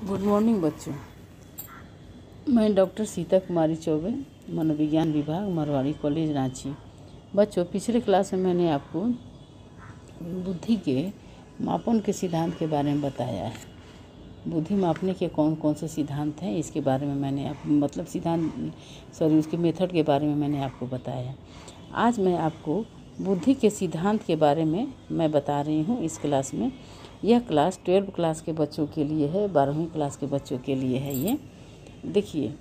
Good morning बच्चों। मैं doctor Sita कुमारी चौबे, मनोविज्ञान विभाग, मरवाड़ी कॉलेज रांची। बच्चों, पिछले क्लास में मैंने आपको बुद्धि के मापन के सिद्धांत के बारे में बताया है। बुद्धि मापने के कौन कौन से सिद्धांत हैं, इसके बारे में मैंने आप मतलब सिद्धांत सॉरी उसके मेथड के बारे में मैंने आपको बताया। आज मैं आपको बुद्धि के सिद्धांत के बारे में मैं बता रही हूँ इस क्लास में। यह क्लास ट्वेल्व क्लास के बच्चों के लिए है, बारहवीं क्लास के बच्चों के लिए है ये। देखिए,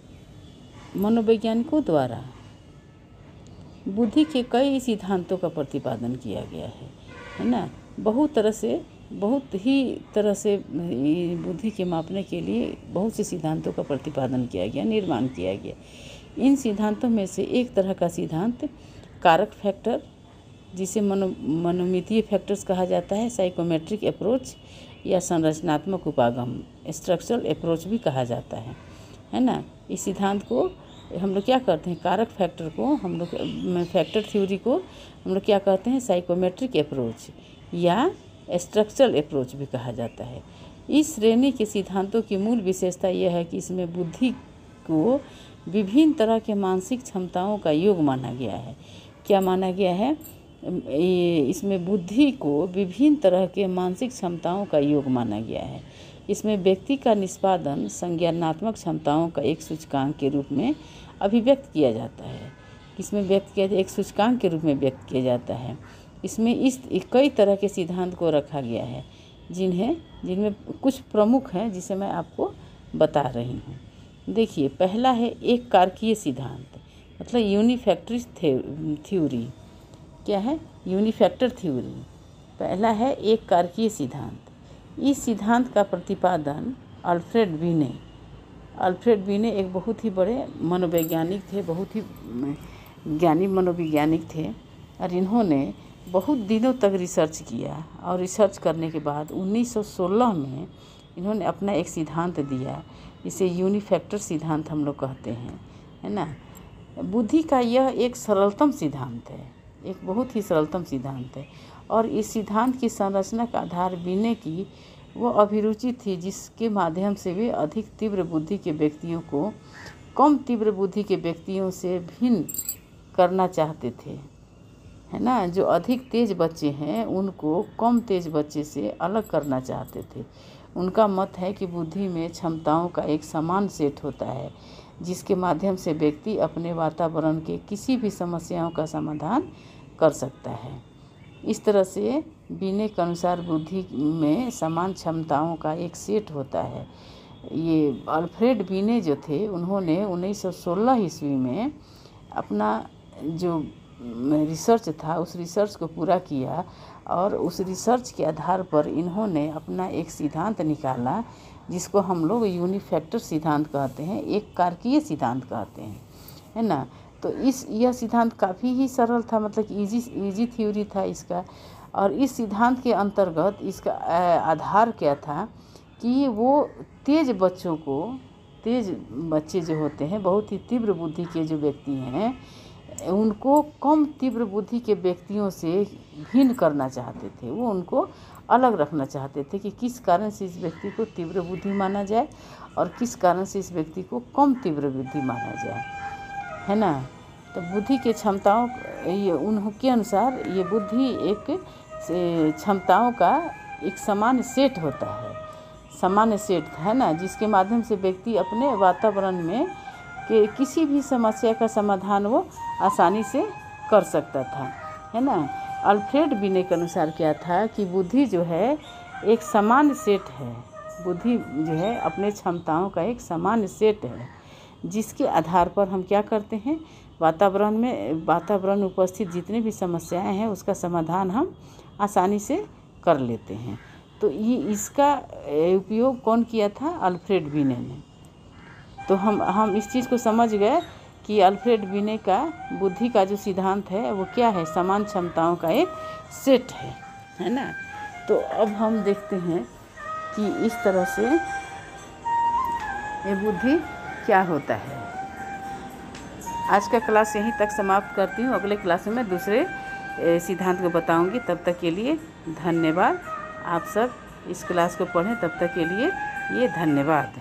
मनोवैज्ञानिकों द्वारा बुद्धि के कई सिद्धांतों का प्रतिपादन किया गया है है ना? बहुत तरह से, बहुत ही तरह से बुद्धि के मापने के लिए बहुत से सिद्धांतों का प्रतिपादन किया गया, निर्माण किया गया। इन सिद्धांतों में से एक तरह का सिद्धांत, कारक फैक्टर जिसे मनो, मनोमितीय फैक्टर्स कहा जाता है साइकोमेट्रिक अप्रोच या संरचनात्मक उपागम स्ट्रक्चरल अप्रोच भी कहा जाता है। है ना? इस सिद्धांत को हम लोग क्या करते हैं? कारक फैक्टर को हम लोग फैक्टर थ्योरी को हम लोग क्या कहते हैं? साइकोमेट्रिक अप्रोच या स्ट्रक्चरल अप्रोच भी कहा जाता है। इस श्रेणी के सिद्धांतों की मूल विशेषता यह है कि इसमें बुद्धि को विभिन्न तरह के मानसिक क्षमताओं का योग माना गया है। क्या माना गया है? इसमें बुद्धि को विभिन्न तरह के मानसिक क्षमताओं का योग माना गया है। इसमें व्यक्ति का निष्पादन संज्ञानात्मक क्षमताओं का एक सूचकांक के रूप में अभिव्यक्त किया जाता है। इसमें व्यक्त किया, एक सूचकांक के रूप में व्यक्त किया जाता है। इसमें इस, कई तरह के सिद्धांत को रखा गया है, जिन्हें, जिनमें कुछ प्रमुख हैं, जिसे मैं आपको बता रही हूँ। देखिए, पहला है एक कारकीय सिद्धांत मतलब यूनिफैक्ट्री थ्योरी। क्या है? यूनिफैक्टर थ्योरी पहला है एक कारकीय सिद्धांत। इस सिद्धांत का प्रतिपादन अल्फ्रेड बीने। अल्फ्रेड बीने एक बहुत ही बड़े मनोवैज्ञानिक थे, बहुत ही ज्ञानी मनोवैज्ञानिक थे और इन्होंने बहुत दिनों तक रिसर्च किया और रिसर्च करने के बाद 1916 में इन्होंने अपना एक सिद्धांत दिया। इसे यूनिफैक्टर सिद्धांत हम लोग कहते हैं, है ना? बुद्धि का यह एक सरलतम सिद्धांत है। एक बहुत ही सरलतम सिद्धांत है। और इस सिद्धांत की संरचना का आधार बीने की वो अभिरुचि थी, जिसके माध्यम से वे अधिक तीव्र बुद्धि के व्यक्तियों को कम तीव्र बुद्धि के व्यक्तियों से भिन्न करना चाहते थे। है ना? जो अधिक तेज बच्चे हैं, उनको कम तेज बच्चे से अलग करना चाहते थे। उनका मत है कि बुद्धि में क्षमताओं का एक समान सेट होता है। जिसके माध्यम से व्यक्ति अपने वातावरण के किसी भी समस्याओं का समाधान कर सकता है। इस तरह से बीने के अनुसार बुद्धि में समान क्षमताओं का एक सेट होता है। ये अल्फ्रेड बीने जो थे, उन्होंने 1916 ईस्वी में अपना जो रिसर्च था, उस रिसर्च को पूरा किया और उस रिसर्च के आधार पर इन्होंने अपना एक सिद्धांत निकाला जिसको हम लोग यूनिफैक्टर सिद्धांत कहते हैं, एक कारकीय सिद्धांत कहते हैं, है ना? तो इस, यह सिद्धांत काफ़ी ही सरल था मतलब इजी इजी थ्योरी था इसका। और इस सिद्धांत के अंतर्गत इसका आधार क्या था कि वो तेज बच्चों को, तेज बच्चे जो होते हैं, बहुत ही तीव्र बुद्धि के जो व्यक्ति हैं उनको कम तीव्र बुद्धि के व्यक्तियों से भिन्न करना चाहते थे। वो उनको अलग रखना चाहते थे कि किस कारण से इस व्यक्ति को तीव्र बुद्धि माना जाए और किस कारण से इस व्यक्ति को कम तीव्र बुद्धि माना जाए। है ना? तो बुद्धि के क्षमताओं, ये उनके अनुसार ये बुद्धि एक क्षमताओं का एक सामान्य सेट होता है। सामान्य सेट, है ना? जिसके माध्यम से व्यक्ति अपने वातावरण में कि किसी भी समस्या का समाधान वो आसानी से कर सकता था, है ना? अल्फ्रेड बीने के अनुसार क्या था कि बुद्धि जो है, एक सामान्य सेट है। बुद्धि जो है, अपने क्षमताओं का एक सामान्य सेट है, जिसके आधार पर हम क्या करते हैं? वातावरण में, वातावरण उपस्थित जितने भी समस्याएँ हैं, उसका समाधान हम आसानी से कर लेते हैं। तो ये, इसका उपयोग कौन किया था? अल्फ्रेड बीने ने। तो हम हम इस चीज़ को समझ गए कि अल्फ्रेड बीने का बुद्धि का जो सिद्धांत है, वो क्या है? समान क्षमताओं का एक सेट है है ना? तो अब हम देखते हैं कि इस तरह से ये बुद्धि क्या होता है। आज का क्लास यहीं तक समाप्त करती हूँ। अगले क्लास में मैं दूसरे सिद्धांत को बताऊँगी। तब तक के लिए धन्यवाद। आप सब इस क्लास को पढ़ें, तब तक के लिए ये धन्यवाद।